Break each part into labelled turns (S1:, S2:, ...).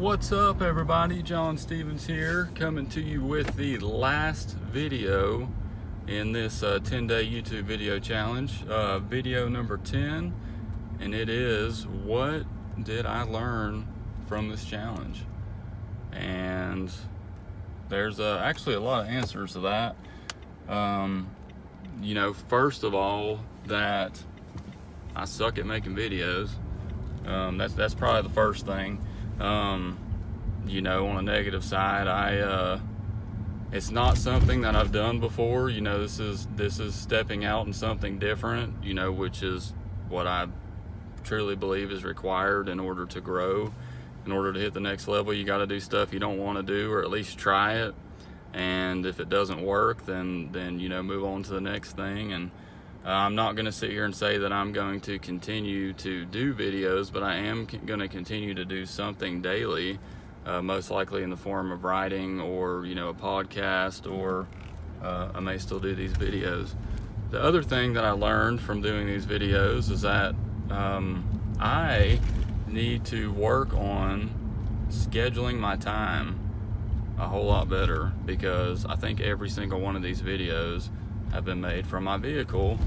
S1: What's up, everybody? John Stephens here, coming to you with the last video in this 10 uh, YouTube video challenge. Uh, video number 10, and it is What did I learn from this challenge? And there's uh, actually a lot of answers to that. Um, you know, first of all, that I suck at making videos. Um, that's that's probably the first thing. Um, you know, on a negative side, I uh, it's not something that I've done before. You know, this is this is stepping out in something different. You know, which is what I truly believe is required in order to grow. In order to hit the next level, you got to do stuff you don't want to do, or at least try it. And if it doesn't work, then then you know move on to the next thing and uh, I'm not going to sit here and say that I'm going to continue to do videos, but I am going to continue to do something daily, uh, most likely in the form of writing or, you know, a podcast, or uh, I may still do these videos. The other thing that I learned from doing these videos is that um, I need to work on scheduling my time a whole lot better because I think every single one of these videos have been made from my vehicle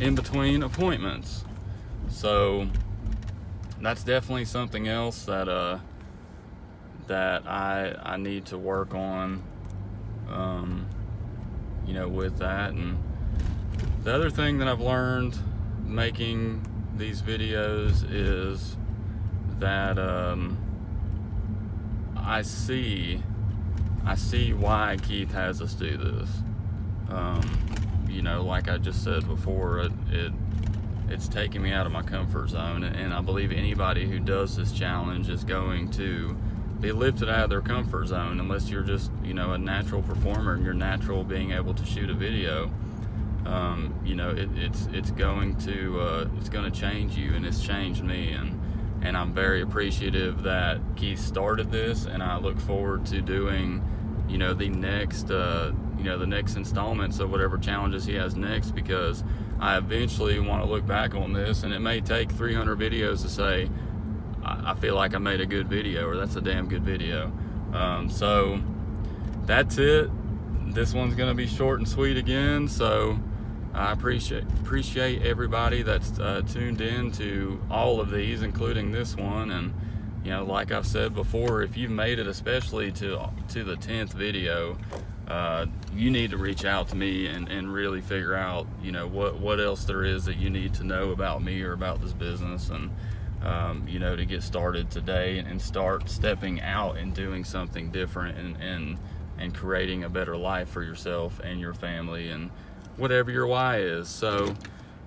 S1: in between appointments. So that's definitely something else that uh, that I I need to work on. Um, you know, with that and the other thing that I've learned making these videos is that um, I see I see why Keith has us do this. Um, you know, like I just said before, it, it it's taking me out of my comfort zone, and I believe anybody who does this challenge is going to be lifted out of their comfort zone unless you're just you know a natural performer and you're natural being able to shoot a video. Um, you know, it, it's it's going to uh, it's going to change you, and it's changed me, and and I'm very appreciative that Keith started this, and I look forward to doing you know the next uh, you know the next installments of whatever challenges he has next because I eventually want to look back on this and it may take 300 videos to say I, I feel like I made a good video or that's a damn good video. Um, so that's it. This one's gonna be short and sweet again so I appreciate appreciate everybody that's uh, tuned in to all of these including this one and you know, like I've said before, if you've made it especially to to the 10th video, uh, you need to reach out to me and, and really figure out, you know, what, what else there is that you need to know about me or about this business and, um, you know, to get started today and start stepping out and doing something different and, and, and creating a better life for yourself and your family and whatever your why is. So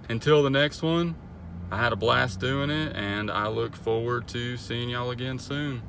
S1: until the next one, I had a blast doing it, and I look forward to seeing y'all again soon.